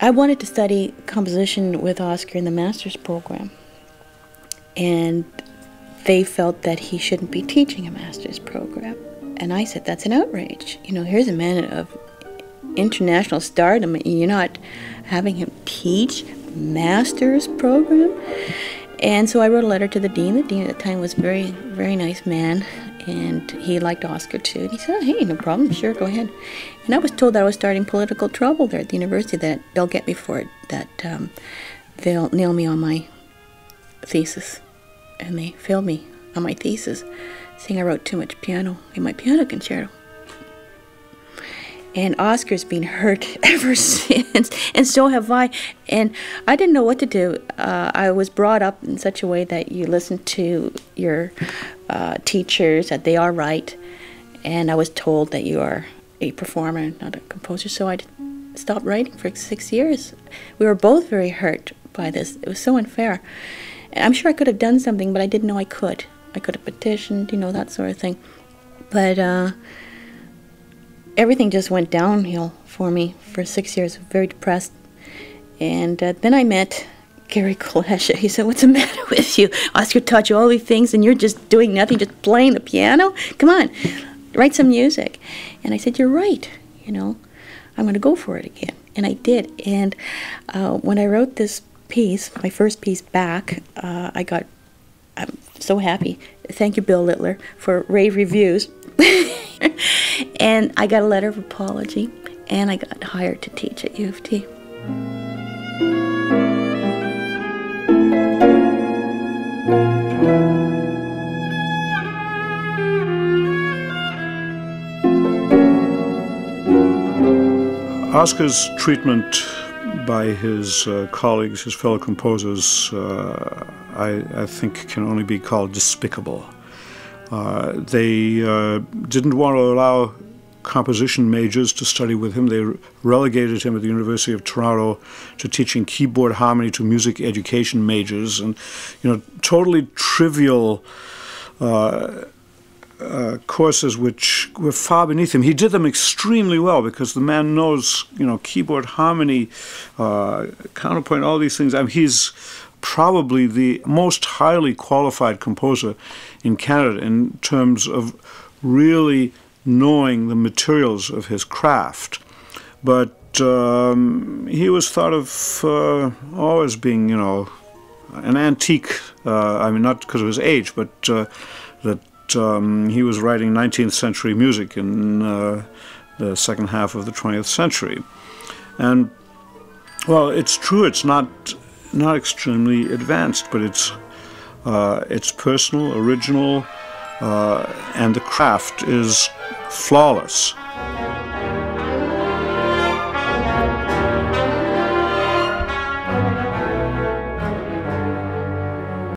I wanted to study composition with Oskar in the master's program, and they felt that he shouldn't be teaching a master's program. And I said, that's an outrage. You know, here's a man of international stardom, and you're not having him teach master's program? And so I wrote a letter to the dean. The dean at the time was a very, very nice man, and he liked Oskar too. And he said, oh, hey, no problem, sure, go ahead. And I was told that I was starting political trouble there at the university, that they'll get me for it, that um, they'll nail me on my thesis. And they failed me on my thesis, saying I wrote too much piano in my piano concerto. And Oskar's been hurt ever since, and so have I. And I didn't know what to do. Uh, I was brought up in such a way that you listen to your uh, teachers, that they are right. And I was told that you are a performer, not a composer. So I stopped writing for six years. We were both very hurt by this. It was so unfair. I'm sure I could have done something, but I didn't know I could. I could have petitioned, you know, that sort of thing. But uh, everything just went downhill for me for six years. Very depressed. And uh, then I met Gary Kulesha. He said, What's the matter with you? Oskar taught you all these things and you're just doing nothing, just playing the piano? Come on, write some music. And I said, You're right, you know, I'm going to go for it again. And I did. And uh, when I wrote this piece, my first piece back, uh, I got, I'm so happy. Thank you, Bill Littler, for rave reviews. and I got a letter of apology, and I got hired to teach at U of T. Oskar's treatment by his uh, colleagues, his fellow composers, uh, I, I, think can only be called despicable. Uh, they uh, didn't want to allow composition majors to study with him. They relegated him at the University of Toronto to teaching keyboard harmony to music education majors, and you know, totally trivial. Uh, uh, courses which were far beneath him. He did them extremely well because the man knows, you know, keyboard harmony, uh, counterpoint, all these things. I mean, he's probably the most highly qualified composer in Canada in terms of really knowing the materials of his craft. But um, he was thought of uh, always being, you know, an antique. Uh, I mean, not because of his age, but uh, that um, he was writing 19th century music in uh, the second half of the 20th century. And, well, it's true, it's not not extremely advanced, but it's uh, it's personal, original, uh, and the craft is flawless.